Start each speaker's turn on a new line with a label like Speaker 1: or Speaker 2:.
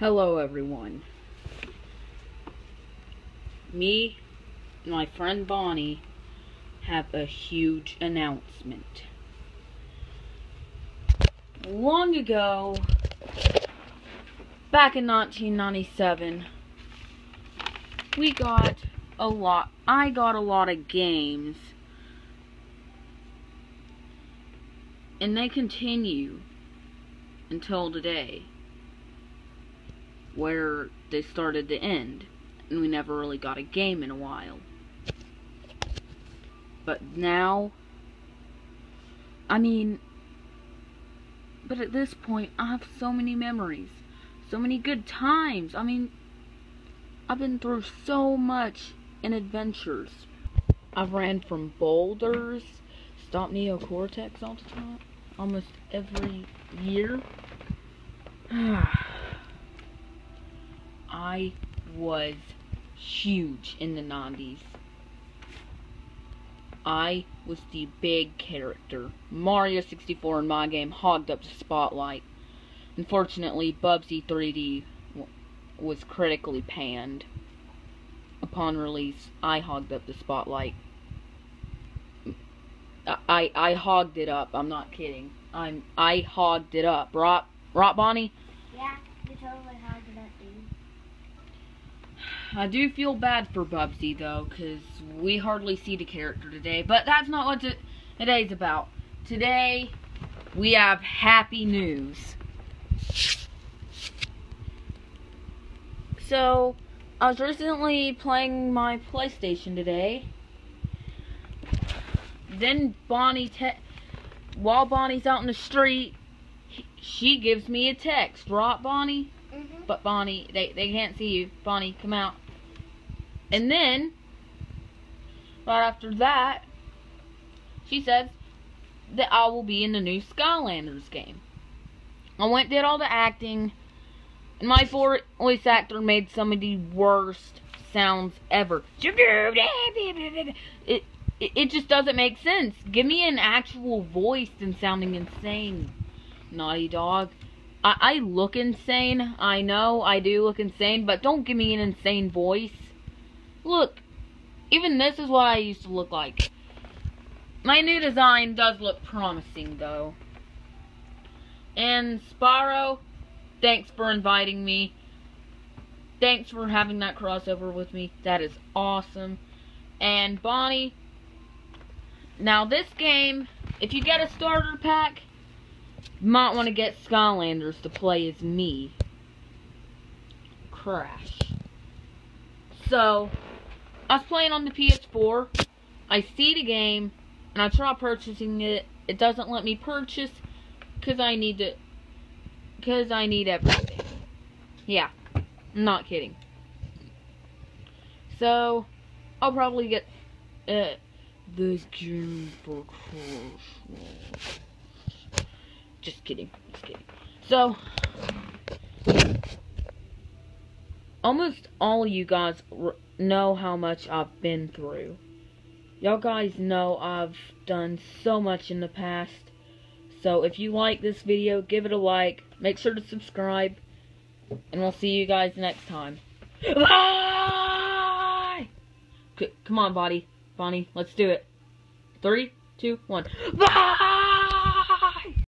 Speaker 1: Hello, everyone. Me and my friend Bonnie have a huge announcement. Long ago, back in 1997, we got a lot, I got a lot of games. And they continue until today where they started to end. And we never really got a game in a while. But now, I mean, but at this point, I have so many memories. So many good times. I mean, I've been through so much in adventures. I've ran from boulders, stopped Neo Cortex all the time, almost every year. Ah. I was huge in the 90s. I was the big character. Mario 64 in my game hogged up the spotlight. Unfortunately, Bubsy 3D was critically panned. Upon release, I hogged up the spotlight. I I hogged it up. I'm not kidding. I'm I hogged it up. Rot, rot, Bonnie.
Speaker 2: Yeah, you totally hogged it up, dude.
Speaker 1: I do feel bad for Bubsy though, because we hardly see the character today. But that's not what today's about. Today, we have happy news. So, I was recently playing my PlayStation today. Then Bonnie, while Bonnie's out in the street, she gives me a text. Right, Bonnie?
Speaker 2: Mm-hmm.
Speaker 1: But Bonnie, they, they can't see you. Bonnie, come out. And then, right after that, she says that I will be in the new Skylanders game. I went did all the acting, and my voice actor made some of the worst sounds ever. It, it, it just doesn't make sense. Give me an actual voice than sounding insane, Naughty Dog. I, I look insane. I know I do look insane, but don't give me an insane voice. Look, even this is what I used to look like. My new design does look promising, though. And Spyro, thanks for inviting me. Thanks for having that crossover with me. That is awesome. And Bonnie, now this game, if you get a starter pack, might want to get Skylanders to play as me. Crash. So, I was playing on the PS4. I see the game, and I try purchasing it. It doesn't let me purchase because I need to. Because I need everything. Yeah, I'm not kidding. So, I'll probably get uh, this game for Christmas. Just kidding. Just kidding. So, almost all you guys know how much I've been through. Y'all guys know I've done so much in the past. So if you like this video, give it a like. Make sure to subscribe. And we'll see you guys next time. Bye! C- come on, Bonnie. Bonnie, let's do it. Three, two, one. Bye!